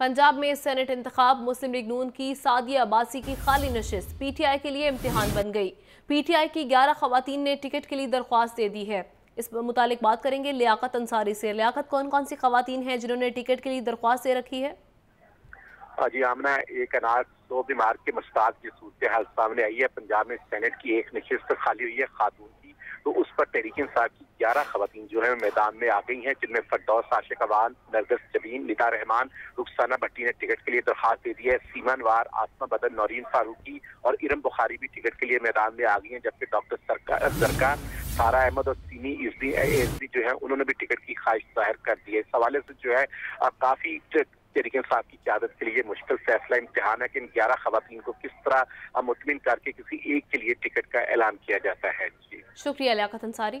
پنجاب میں سینٹ انتخاب مسلم لیگ نون کی سعدیہ عباسی کی خالی نشست پی ٹی آئی کے لیے امتحان بن گئی۔ پی ٹی آئی کی گیارہ خواتین نے ٹکٹ کے لیے درخواست دے دی ہے۔ اس متعلق بات کریں گے لیاقت انصاری سے۔ لیاقت کون کون سی خواتین ہیں جنہوں نے ٹکٹ کے لیے درخواست دے رکھی ہے؟ جی آمنا ایک انار دو بیمار کے مشکلات کی صورتحال سامنے آئی ہے۔ پنجاب میں سینٹ کی ایک نشست خالی ہوئی ہے، خاتون کی۔ تو اس پر تحریک انصاف کی گیارہ خواتین جو ہیں، میدان میں آ گئی ہیں، جن میں فردوس، عاشق اوان نرگس، جبین نتا رحمان، رخسانہ بھٹی نے ٹکٹ کے لیے درخواست دے دی ہے۔ سیما انوار آسما بدن، نورین فاروقی اور ارم بخاری بھی ٹکٹ کے لیے میدان میں آ گئی ہیں، جبکہ ڈاکٹر سرکار سارا احمد اور سینی ایس بی جو ہے انہوں نے بھی ٹکٹ کی خواہش ظاہر کر دی ہے۔ اس حوالے سے جو ہے کافی تحریک صاحب کی قیادت کے لیے مشکل فیصلہ امتحان ہے کہ ان گیارہ خواتین کو کس طرح مطمئن کر کے کسی ایک کے لیے ٹکٹ کا اعلان کیا جاتا ہے؟ جی۔ شکریہ لیاقت انصاری۔